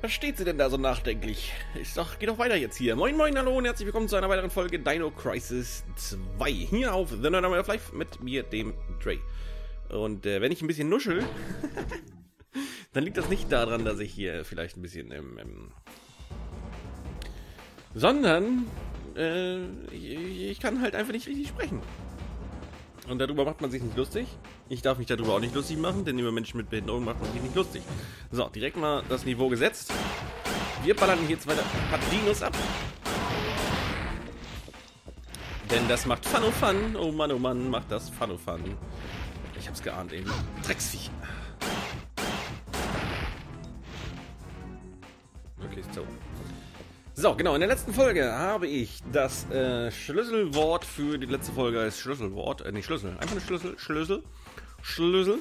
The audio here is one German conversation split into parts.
Was steht sie denn da so nachdenklich? Ich sag, geh doch weiter jetzt hier. Moin, moin, hallo und herzlich willkommen zu einer weiteren Folge Dino Crisis 2. Hier auf The Nerd of Life mit mir, dem Dre. Und äh, wenn ich ein bisschen nuschel, dann liegt das nicht daran, dass ich hier vielleicht ein bisschen ähm, ähm, sondern äh, ich, ich kann halt einfach nicht richtig sprechen. Und darüber macht man sich nicht lustig. Ich darf mich darüber auch nicht lustig machen, denn über Menschen mit Behinderung macht man sich nicht lustig. So, direkt mal das Niveau gesetzt. Wir ballern hier zwei Dinos ab. Denn das macht Fun oh Fun. Oh Mann, oh Mann, macht das Fun oh Fun. Ich hab's geahnt eben. Drecksviech. Okay, so. So, genau, in der letzten Folge habe ich das äh, Schlüsselwort für die letzte Folge als Schlüsselwort, äh, nicht Schlüssel, einfach ein Schlüssel, Schlüssel, Schlüssel.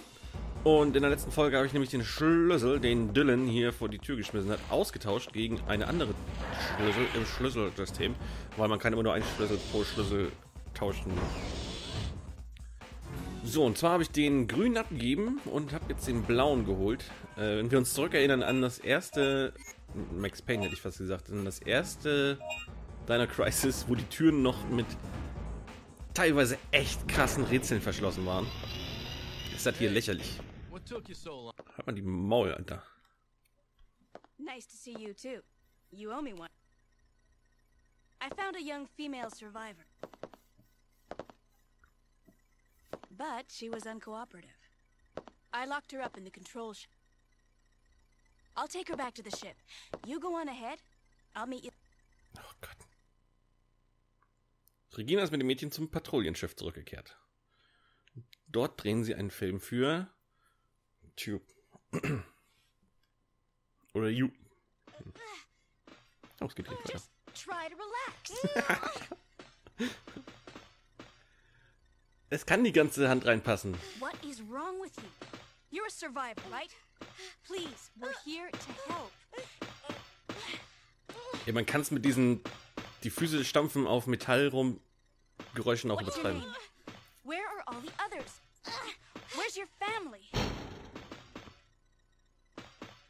Und in der letzten Folge habe ich nämlich den Schlüssel, den Dylan hier vor die Tür geschmissen hat, ausgetauscht gegen eine andere Schlüssel im Schlüsselsystem, weil man kann immer nur einen Schlüssel pro Schlüssel tauschen. So, und zwar habe ich den grünen abgegeben und habe jetzt den blauen geholt. Äh, wenn wir uns zurückerinnern an das erste Max Payne hätte ich fast gesagt, das erste Dino Crisis, wo die Türen noch mit teilweise echt krassen Rätseln verschlossen waren. Ist das hier lächerlich. Hat man die Maul, Alter. Nice to see you too. You owe me one. I found a young female survivor. But she was uncooperative. I locked her up in the control ship. I'll take her back to the ship. You go on ahead. I'll meet you. Oh Gott. Regina ist mit dem Mädchen zum Patrouillenschiff zurückgekehrt. Dort drehen sie einen Film für Tube. Oder You. Ausgedreht weiter. Try to relax. es kann die ganze Hand reinpassen. What is wrong with you? You're a survivor, right? Please, we're here to help. Ja, man kann es mit diesen die Füße stampfen auf Metall rum Geräuschen auch übertreiben. Where are all the others? Where's your family?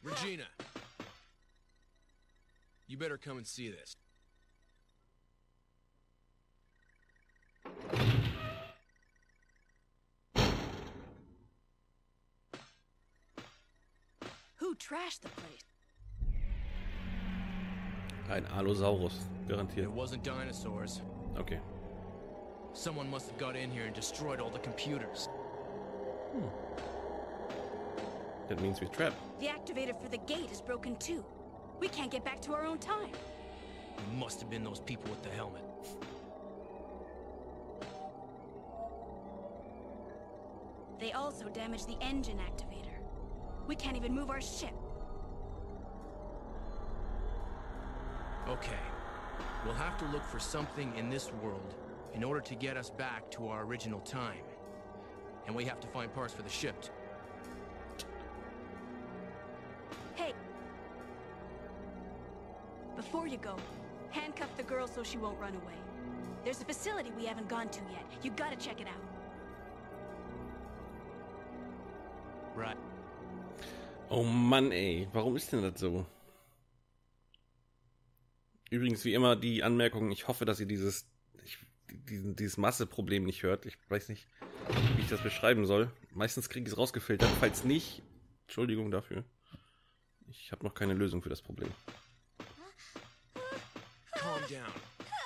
Regina. You better come and see this. Trashed the place. Ein Allosaurus, garantiert. It wasn't dinosaurs. Okay. Someone must have got in here and destroyed all the computers. Hmm. That means we're trapped. The activator for the gate is broken too. We can't get back to our own time. It must have been those people with the helmet. They also damaged the engine activator. We can't even move our ship. Okay. We'll have to look for something in this world in order to get us back to our original time. And we have to find parts for the ship. Hey! Before you go, handcuff the girl so she won't run away. There's a facility we haven't gone to yet. You gotta check it out. Right. Oh Mann, ey. Eh. Warum ist denn das so? Übrigens, wie immer, die Anmerkung, ich hoffe, dass ihr dieses, ich, diesen, dieses Masseproblem nicht hört. Ich weiß nicht, wie ich das beschreiben soll. Meistens kriege ich es rausgefiltert. Falls nicht, Entschuldigung dafür. Ich habe noch keine Lösung für das Problem. Calm down.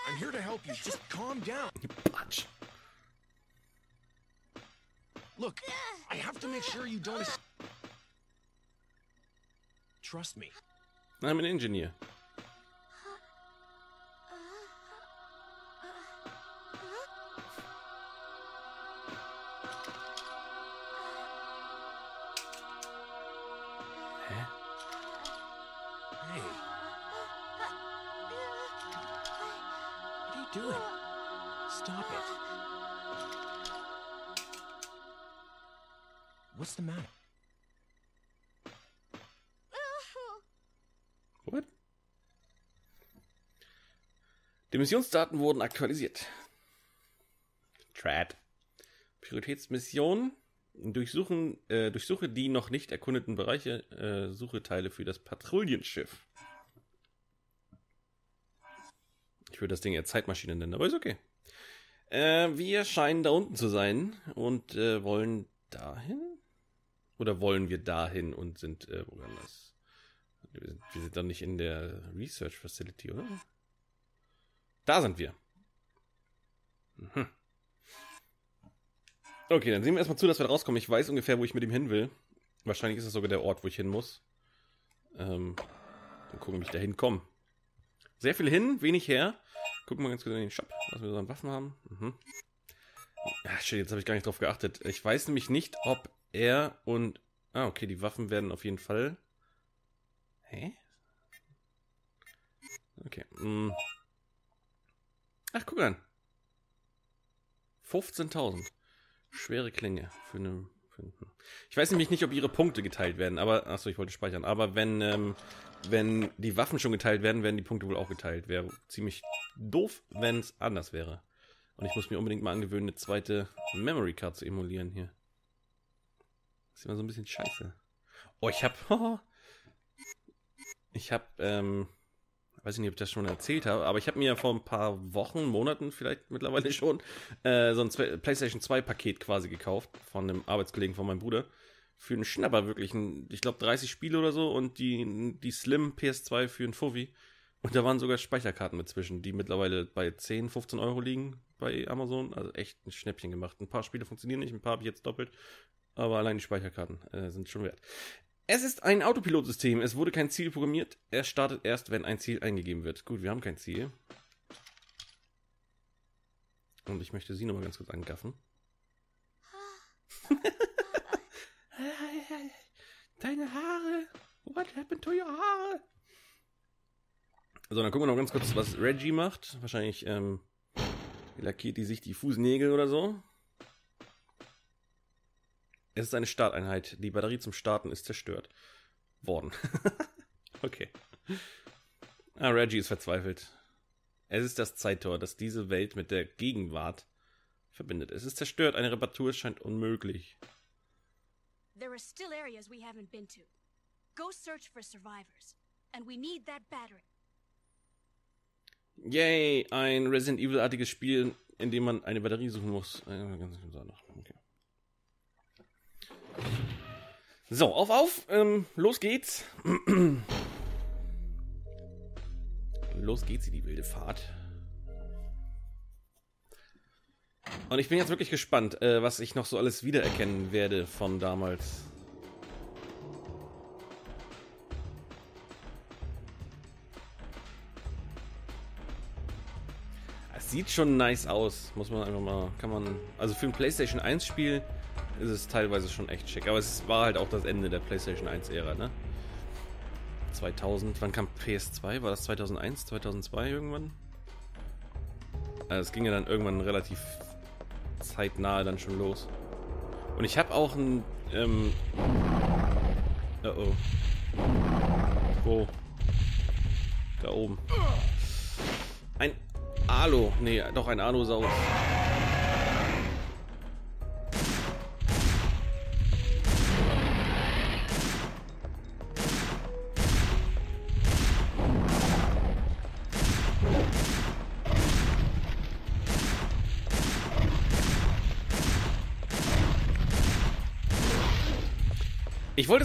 I'm here to help you. Just calm down. Patsch. Look, I have to make sure you don't... Trust me. I'm an engineer. What you doing? Stop it. What's the matter? Die Missionsdaten wurden aktualisiert. Trad. Prioritätsmission. Durchsuchen, äh, durchsuche die noch nicht erkundeten Bereiche, äh, suche Teile für das Patrouillenschiff. Würde das Ding eher Zeitmaschine nennen, aber ist okay. Äh, wir scheinen da unten zu sein und äh, wollen dahin? Oder wollen wir dahin und sind äh, woanders? Wir sind, wir sind doch nicht in der Research Facility, oder? Da sind wir. Mhm. Okay, dann sehen wir erstmal zu, dass wir rauskommen. Ich weiß ungefähr, wo ich mit ihm hin will. Wahrscheinlich ist es sogar der Ort, wo ich hin muss. Ähm, dann gucken, wie ich da hinkomme. Sehr viel hin, wenig her. Gucken wir ganz kurz in den Shop, was wir so an Waffen haben. Mhm. Ja, shit, jetzt habe ich gar nicht drauf geachtet. Ich weiß nämlich nicht, ob er und... Ah, okay, die Waffen werden auf jeden Fall... Hä? Okay. Mm. Ach, guck an. 15.000. Schwere Klinge für eine. Eine ich weiß nämlich nicht, ob ihre Punkte geteilt werden, aber. Achso, ich wollte speichern. Aber wenn, ähm, wenn die Waffen schon geteilt werden, werden die Punkte wohl auch geteilt. Wäre ziemlich doof, wenn es anders wäre. Und ich muss mir unbedingt mal angewöhnen, eine zweite Memory Card zu emulieren hier. Ist immer so ein bisschen scheiße. Oh, ich hab. ich hab, ähm weiß ich nicht, ob ich das schon erzählt habe, aber ich habe mir vor ein paar Wochen, Monaten vielleicht mittlerweile schon, äh, so ein PlayStation 2 Paket quasi gekauft von einem Arbeitskollegen von meinem Bruder. Für einen Schnapper wirklich, ein, ich glaube 30 Spiele oder so und die, die Slim PS2 für einen Fovi. Und da waren sogar Speicherkarten mit die mittlerweile bei 10, 15 Euro liegen bei Amazon. Also echt ein Schnäppchen gemacht. Ein paar Spiele funktionieren nicht, ein paar habe ich jetzt doppelt. Aber allein die Speicherkarten äh, sind schon wert. Es ist ein Autopilotsystem. Es wurde kein Ziel programmiert. Er startet erst, wenn ein Ziel eingegeben wird. Gut, wir haben kein Ziel. Und ich möchte sie nochmal ganz kurz angaffen. Deine Haare. What happened to your Haare? So, dann gucken wir noch ganz kurz, was Reggie macht. Wahrscheinlich ähm, lackiert die sich die Fußnägel oder so. Es ist eine Starteinheit. Die Batterie zum Starten ist zerstört worden. okay. Ah, Reggie ist verzweifelt. Es ist das Zeittor, das diese Welt mit der Gegenwart verbindet. Es ist zerstört. Eine Reparatur scheint unmöglich. There are still areas we haven't been to. Go search for survivors. And we need that battery. Yay, ein Resident Evil-artiges Spiel, in dem man eine Batterie suchen muss. Okay. So, auf, auf. Ähm, los geht's. los geht's die wilde Fahrt. Und ich bin jetzt wirklich gespannt, äh, was ich noch so alles wiedererkennen werde von damals. Es sieht schon nice aus, muss man einfach mal, kann man, also für ein PlayStation 1 Spiel ist es teilweise schon echt schick. Aber es war halt auch das Ende der PlayStation 1-Ära, ne? 2000, wann kam PS2? War das 2001, 2002 irgendwann? Also es ging ja dann irgendwann relativ zeitnah dann schon los. Und ich habe auch ein, ähm, oh oh. Wo? Da oben. Ein Alu, nee, doch ein Alusaurus.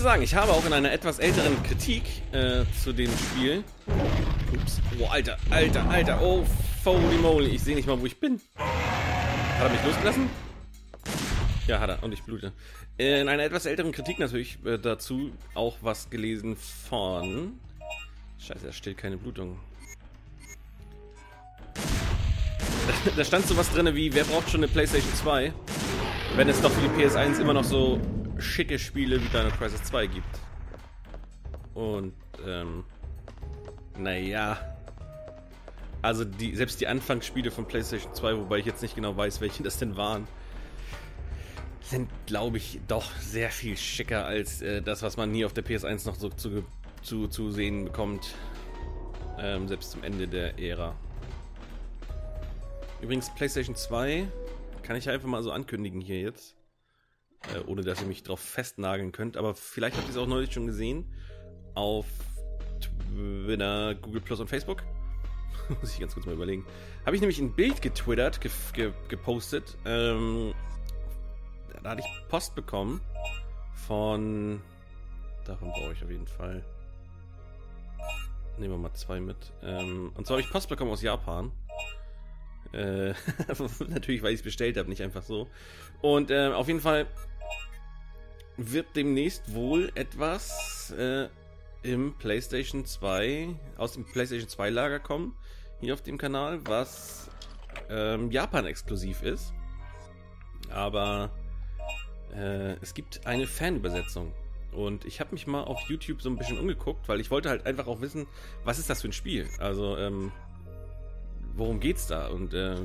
Sagen, ich habe auch in einer etwas älteren Kritik äh, zu dem Spiel. Ups. Oh, Alter, Alter, Alter. Oh, holy moly. Ich sehe nicht mal, wo ich bin. Hat er mich losgelassen? Ja, hat er. Und ich blute. In einer etwas älteren Kritik natürlich äh, dazu auch was gelesen von. Scheiße, er stillt keine Blutung. da stand sowas drin wie: Wer braucht schon eine PlayStation 2? Wenn es doch für die PS1 immer noch so schicke Spiele wie Dino Crisis 2 gibt. Und, ähm, naja. Also die, selbst die Anfangsspiele von PlayStation 2, wobei ich jetzt nicht genau weiß, welche das denn waren, sind, glaube ich, doch sehr viel schicker als äh, das, was man nie auf der PS1 noch so zu, zu, zu sehen bekommt. Ähm, selbst zum Ende der Ära. Übrigens, PlayStation 2 kann ich einfach mal so ankündigen hier jetzt äh, ohne dass ihr mich drauf festnageln könnt. Aber vielleicht habt ihr es auch neulich schon gesehen auf Twitter, Google Plus und Facebook. Muss ich ganz kurz mal überlegen. Habe ich nämlich ein Bild getwittert, ge ge gepostet. Ähm, da hatte ich Post bekommen von. Davon brauche ich auf jeden Fall. Nehmen wir mal zwei mit. Ähm, und zwar habe ich Post bekommen aus Japan. Äh, natürlich, weil ich es bestellt habe, nicht einfach so. Und äh, auf jeden Fall wird demnächst wohl etwas äh, im PlayStation 2, aus dem PlayStation 2 Lager kommen, hier auf dem Kanal, was ähm, Japan-exklusiv ist. Aber äh, es gibt eine Fanübersetzung. Und ich habe mich mal auf YouTube so ein bisschen umgeguckt, weil ich wollte halt einfach auch wissen, was ist das für ein Spiel? Also, ähm, worum geht's da? Und äh,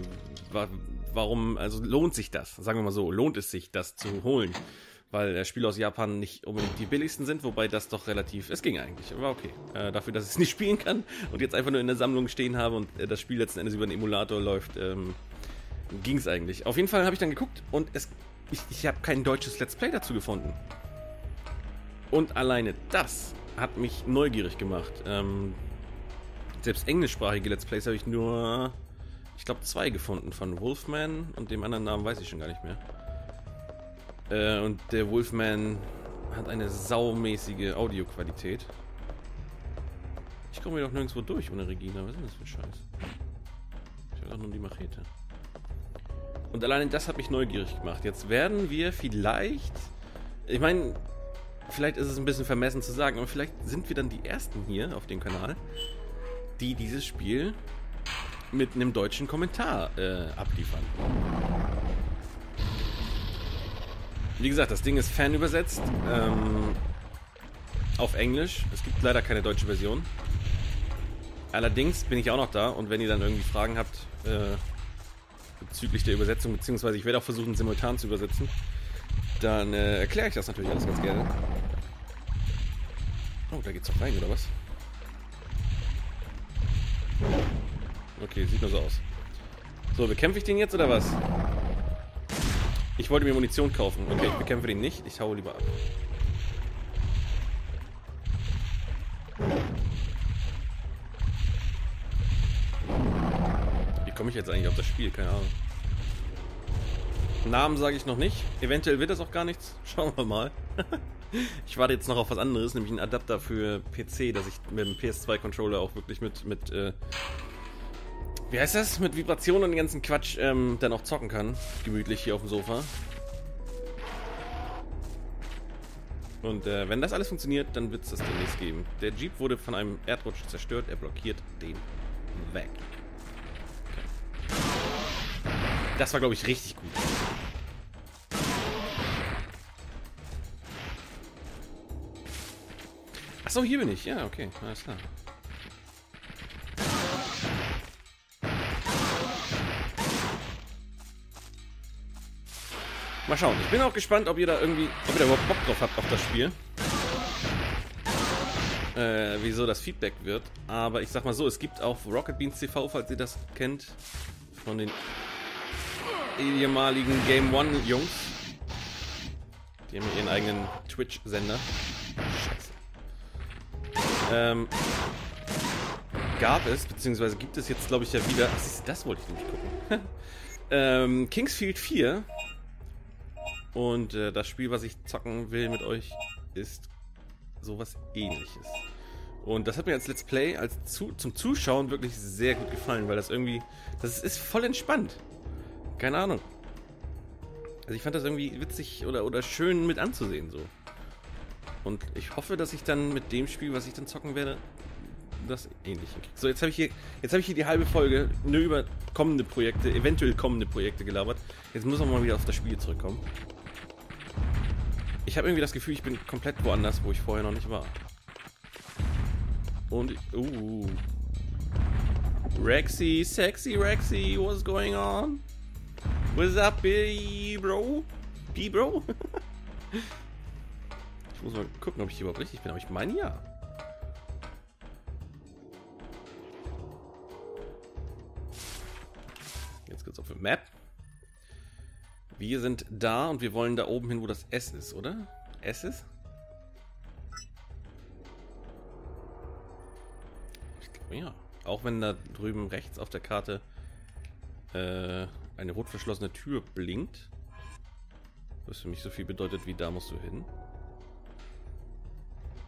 wa warum, also lohnt sich das? Sagen wir mal so, lohnt es sich, das zu holen? Weil äh, Spiele aus Japan nicht unbedingt die billigsten sind, wobei das doch relativ, es ging eigentlich, war okay. Äh, dafür, dass ich es nicht spielen kann und jetzt einfach nur in der Sammlung stehen habe und äh, das Spiel letzten Endes über einen Emulator läuft, ähm, ging es eigentlich. Auf jeden Fall habe ich dann geguckt und es, ich, ich habe kein deutsches Let's Play dazu gefunden. Und alleine das hat mich neugierig gemacht. Ähm, selbst englischsprachige Let's Plays habe ich nur, ich glaube, zwei gefunden von Wolfman und dem anderen Namen weiß ich schon gar nicht mehr. Äh, und der Wolfman hat eine saumäßige Audioqualität. Ich komme hier doch nirgendwo durch ohne Regina. Was ist denn das für ein Scheiß? Ich habe doch nur die Machete. Und allein das hat mich neugierig gemacht. Jetzt werden wir vielleicht... Ich meine, vielleicht ist es ein bisschen vermessen zu sagen, aber vielleicht sind wir dann die Ersten hier auf dem Kanal, die dieses Spiel mit einem deutschen Kommentar äh, abliefern. Wie gesagt, das Ding ist fanübersetzt. Ähm, auf Englisch. Es gibt leider keine deutsche Version. Allerdings bin ich auch noch da und wenn ihr dann irgendwie Fragen habt äh, bezüglich der Übersetzung, beziehungsweise ich werde auch versuchen, simultan zu übersetzen, dann äh, erkläre ich das natürlich alles ganz gerne. Oh, da geht's doch rein, oder was? Okay, sieht nur so aus. So, bekämpfe ich den jetzt oder was? Ich wollte mir Munition kaufen. Okay, ich bekämpfe den nicht. Ich haue lieber ab. Wie komme ich jetzt eigentlich auf das Spiel? Keine Ahnung. Namen sage ich noch nicht. Eventuell wird das auch gar nichts. Schauen wir mal. ich warte jetzt noch auf was anderes, nämlich einen Adapter für PC, dass ich mit dem PS2-Controller auch wirklich mit, mit äh, wie heißt das, mit Vibrationen und den ganzen Quatsch ähm, dann auch zocken kann. Gemütlich hier auf dem Sofa. Und äh, wenn das alles funktioniert, dann wird es das demnächst geben. Der Jeep wurde von einem Erdrutsch zerstört, er blockiert den weg. Das war, glaube ich, richtig gut. Achso, hier bin ich. Ja, okay, alles klar. Mal schauen. Ich bin auch gespannt, ob ihr da irgendwie, ob ihr da überhaupt Bock drauf habt auf das Spiel. Äh, wieso das Feedback wird. Aber ich sag mal so, es gibt auf Rocket Beans TV, falls ihr das kennt, von den ehemaligen Game One Jungs. Die haben ihren eigenen Twitch-Sender. Scheiße. Ähm, gab es, beziehungsweise gibt es jetzt, glaube ich, ja wieder. Ach, das wollte ich nämlich gucken. ähm, Kingsfield 4 und äh, das Spiel, was ich zocken will mit euch, ist sowas ähnliches. Und das hat mir als Let's Play, als zu, zum Zuschauen wirklich sehr gut gefallen, weil das irgendwie, das ist voll entspannt. Keine Ahnung. Also ich fand das irgendwie witzig oder, oder schön mit anzusehen so. Und ich hoffe, dass ich dann mit dem Spiel, was ich dann zocken werde, das ähnliche kriege. So, jetzt habe ich hier, jetzt habe ich hier die halbe Folge nur über kommende Projekte, eventuell kommende Projekte gelabert. Jetzt muss man mal wieder auf das Spiel zurückkommen. Ich habe irgendwie das Gefühl, ich bin komplett woanders, wo ich vorher noch nicht war. Und, uh. Rexy, sexy Rexy, what's going on? What's up, B-Bro? B-Bro? ich muss mal gucken, ob ich hier überhaupt richtig bin, aber ich meine ja. Wir sind da und wir wollen da oben hin, wo das S ist, oder? S ist? Ich glaube ja. Auch wenn da drüben rechts auf der Karte äh, eine rot verschlossene Tür blinkt. Was für mich so viel bedeutet wie da musst du hin.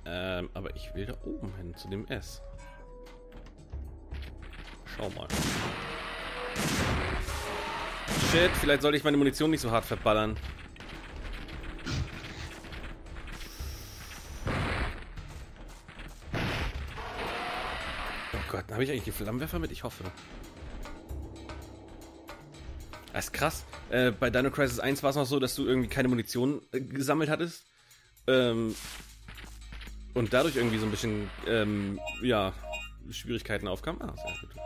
Ähm, aber ich will da oben hin, zu dem S. Schau mal. Shit, vielleicht sollte ich meine Munition nicht so hart verballern. Oh Gott, habe ich eigentlich die Flammenwerfer mit? Ich hoffe. Das ist krass. Äh, bei Dino Crisis 1 war es noch so, dass du irgendwie keine Munition äh, gesammelt hattest. Ähm, und dadurch irgendwie so ein bisschen, ähm, ja, Schwierigkeiten aufkamen. Ah, sehr gut.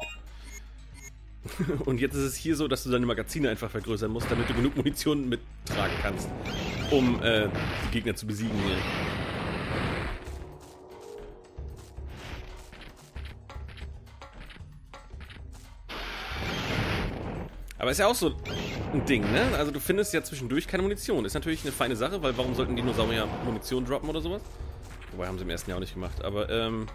Und jetzt ist es hier so, dass du deine Magazine einfach vergrößern musst, damit du genug Munition mittragen kannst, um äh, die Gegner zu besiegen hier. Aber ist ja auch so ein Ding, ne? Also du findest ja zwischendurch keine Munition. Ist natürlich eine feine Sache, weil warum sollten Dinosaurier Munition droppen oder sowas? Wobei haben sie im ersten Jahr auch nicht gemacht. Aber ähm,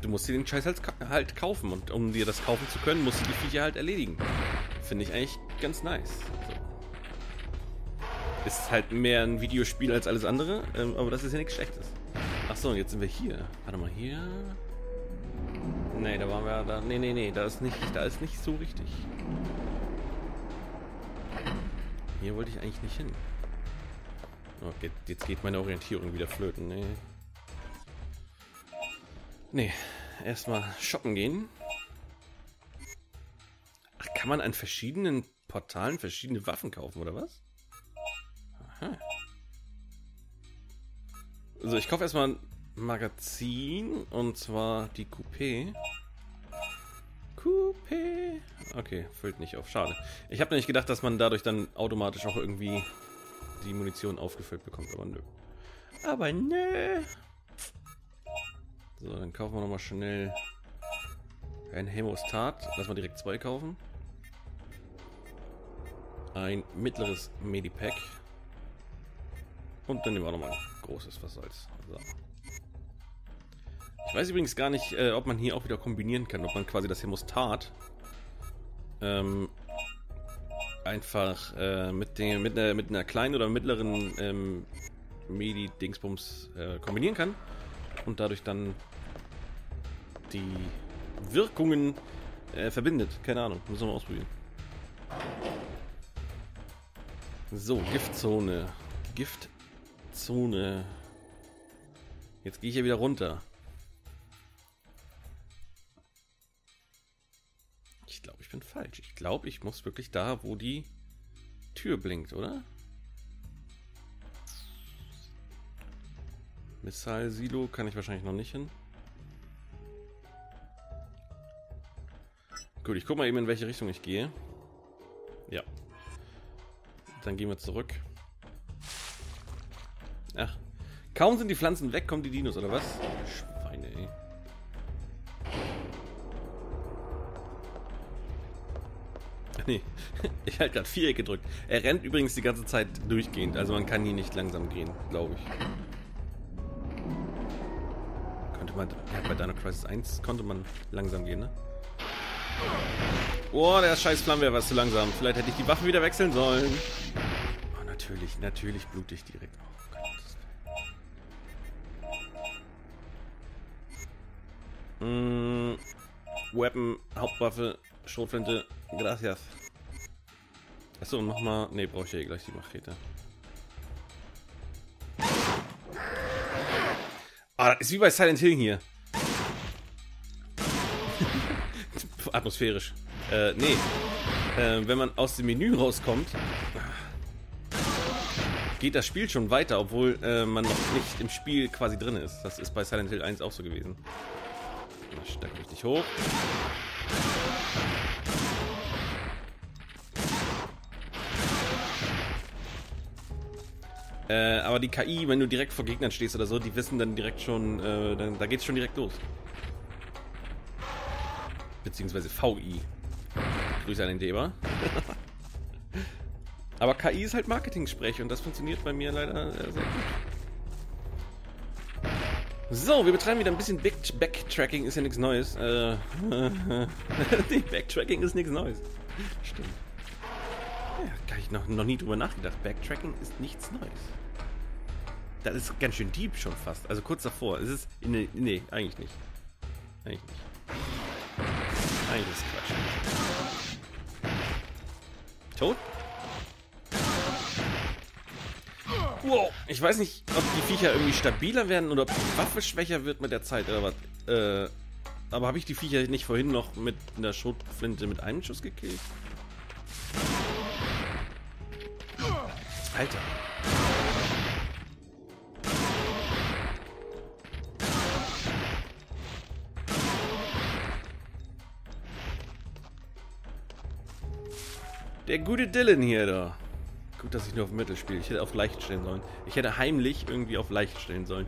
du musst dir den Scheiß halt, halt, kaufen. Und um dir das kaufen zu können, musst du die Viecher halt erledigen. Finde ich eigentlich ganz nice. So. Ist halt mehr ein Videospiel als alles andere, ähm, aber das ist ja nichts Schlechtes. Achso, und jetzt sind wir hier. Warte mal, hier. Nee, da waren wir da. Nee, nee, nee, da ist nicht, da ist nicht so richtig. Hier wollte ich eigentlich nicht hin. Okay, jetzt geht meine Orientierung wieder flöten. Nee. Nee, erstmal shoppen gehen. Ach, kann man an verschiedenen Portalen verschiedene Waffen kaufen, oder was? Aha. Also ich kaufe erstmal ein Magazin und zwar die Coupé. Coupé. Okay, füllt nicht auf. Schade. Ich habe nicht gedacht, dass man dadurch dann automatisch auch irgendwie die Munition aufgefüllt bekommt, aber nö. Aber nö. So, dann kaufen wir nochmal schnell ein Hämostat. Lass mal direkt zwei kaufen. Ein mittleres Medipack. Und dann nehmen wir nochmal ein großes, was soll's. So. Ich weiß übrigens gar nicht, äh, ob man hier auch wieder kombinieren kann, ob man quasi das Hämostat ähm, einfach äh, mit, den, mit, einer, mit einer kleinen oder mittleren ähm, Medi-Dingsbums äh, kombinieren kann und dadurch dann die Wirkungen äh, verbindet. Keine Ahnung, müssen wir mal ausprobieren. So, Giftzone. Giftzone. Jetzt gehe ich hier wieder runter. Ich glaube, ich bin falsch. Ich glaube, ich muss wirklich da, wo die Tür blinkt, oder? Missile-Silo kann ich wahrscheinlich noch nicht hin. Gut, ich guck mal eben, in welche Richtung ich gehe. Ja. Dann gehen wir zurück. Ach. Kaum sind die Pflanzen weg, kommen die Dinos, oder was? Schweine, ey. Nee, ich halte gerade Viereck gedrückt. Er rennt übrigens die ganze Zeit durchgehend, also man kann hier nicht langsam gehen, glaube ich. Man, ja, bei Dino Crisis 1 konnte man langsam gehen, ne? Boah, der scheiß Flammenwerfer ist zu langsam. Vielleicht hätte ich die Waffen wieder wechseln sollen. Oh, natürlich, natürlich blute ich direkt. Oh, mm, Weapon, Hauptwaffe, Schrotflinte, gracias. Achso, mach mal. Ne, brauche ich ja eh gleich die Machete. Ah, das ist wie bei Silent Hill hier. atmosphärisch. Äh, nee. Äh, wenn man aus dem Menü rauskommt, geht das Spiel schon weiter, obwohl äh, man noch nicht im Spiel quasi drin ist. Das ist bei Silent Hill 1 auch so gewesen. Ich steig richtig hoch. Äh, aber die KI, wenn du direkt vor Gegnern stehst oder so, die wissen dann direkt schon, äh, dann, da geht's schon direkt los beziehungsweise VI. Grüße an den Deber. Aber KI ist halt Marketing-Sprech und das funktioniert bei mir leider äh, sehr gut. So, wir betreiben wieder ein bisschen Back Backtracking, ist ja nichts Neues. Äh, Backtracking ist nichts Neues. Stimmt. Ja, gar ich noch, noch nie drüber nachgedacht. Backtracking ist nichts Neues. Das ist ganz schön deep schon fast. Also kurz davor. Es ist. Nee, nee eigentlich nicht. Eigentlich nicht. Eigentlich ist Quatsch. Tot? Wow. Ich weiß nicht, ob die Viecher irgendwie stabiler werden oder ob die Waffe schwächer wird mit der Zeit oder was. Äh, aber habe ich die Viecher nicht vorhin noch mit einer Schrotflinte mit einem Schuss gekillt? Alter. Der gute Dylan hier da. Gut, dass ich nur auf Mittel spiele. Ich hätte auf leicht stellen sollen. Ich hätte heimlich irgendwie auf leicht stellen sollen.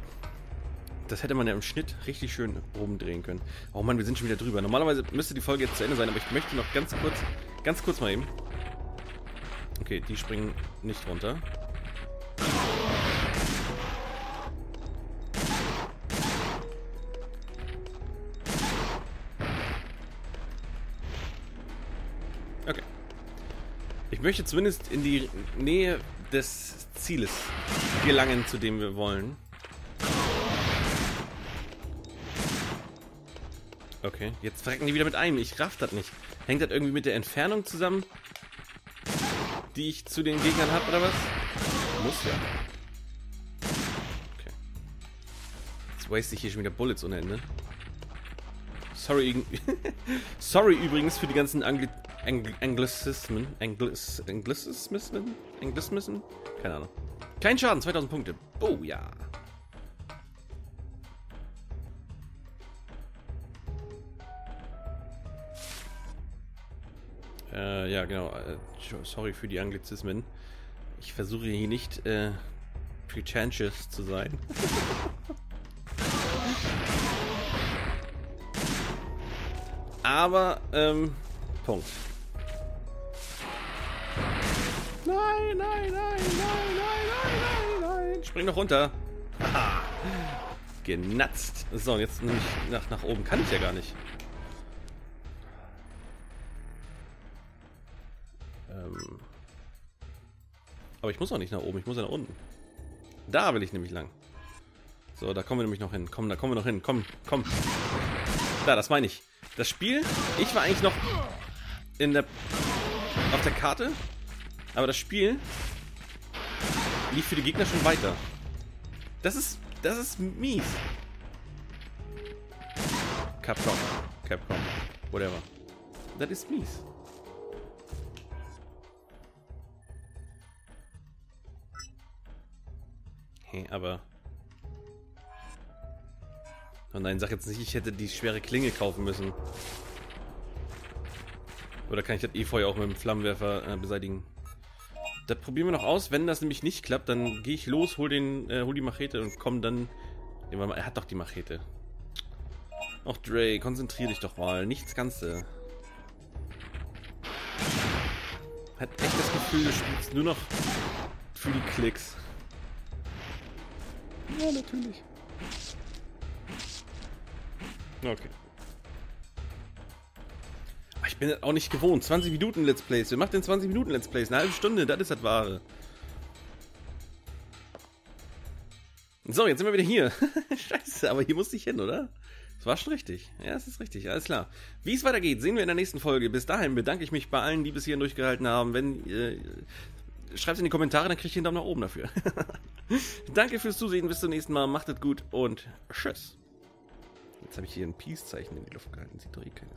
Das hätte man ja im Schnitt richtig schön rumdrehen können. Oh Mann, wir sind schon wieder drüber. Normalerweise müsste die Folge jetzt zu Ende sein, aber ich möchte noch ganz kurz, ganz kurz mal eben. Okay, die springen nicht runter. Ich möchte zumindest in die Nähe des Zieles gelangen, zu dem wir wollen. Okay, jetzt verrecken die wieder mit einem. Ich raff das nicht. Hängt das irgendwie mit der Entfernung zusammen, die ich zu den Gegnern habe, oder was? Muss ja. Okay. Jetzt waste ich hier schon wieder Bullets ohne Ende. Sorry, Sorry übrigens für die ganzen Angli Angl Anglizismen. Anglis Anglizismen? Keine Ahnung. Kein Schaden, 2000 Punkte. Oh ja. Äh, ja, genau. Äh, sorry für die Anglizismen. Ich versuche hier nicht äh, pretentious zu sein. Aber, ähm, Punkt. Nein, nein, nein, nein, nein, nein, nein, nein. Spring doch runter. Haha. Genatzt. So, jetzt nämlich nach, nach oben kann ich ja gar nicht. Ähm. Aber ich muss auch nicht nach oben, ich muss ja nach unten. Da will ich nämlich lang. So, da kommen wir nämlich noch hin. Komm, da kommen wir noch hin. Komm, komm. Da, das meine ich. Das Spiel, ich war eigentlich noch in der auf der Karte aber das Spiel lief für die Gegner schon weiter. Das ist, das ist mies. Capcom. Capcom. Whatever. Das ist mies. Hey, aber... Oh nein, sag jetzt nicht, ich hätte die schwere Klinge kaufen müssen. Oder kann ich das Efeu auch mit dem Flammenwerfer äh, beseitigen? Das probieren wir noch aus. Wenn das nämlich nicht klappt, dann gehe ich los, hol, den, äh, hol die Machete und komm dann... Er hat doch die Machete. Ach Dre, konzentrier dich doch mal. Nichts Ganze. Hat echt das Gefühl, du spielst nur noch für die Klicks. Ja, natürlich. Okay bin das auch nicht gewohnt. 20 Minuten Let's Plays. Wer macht denn 20 Minuten Let's Plays? Eine halbe Stunde, das ist das Wahre. So, jetzt sind wir wieder hier. Scheiße, aber hier musste ich hin, oder? Das war schon richtig. Ja, es ist richtig, alles klar. Wie es weitergeht, sehen wir in der nächsten Folge. Bis dahin bedanke ich mich bei allen, die bis hierhin durchgehalten haben. Wenn, äh, schreibt es in die Kommentare, dann kriegt ihr einen Daumen nach oben dafür. Danke fürs Zusehen, bis zum nächsten Mal. Macht es gut und tschüss. Jetzt habe ich hier ein Peace-Zeichen in die Luft gehalten. Sieht doch eh keiner.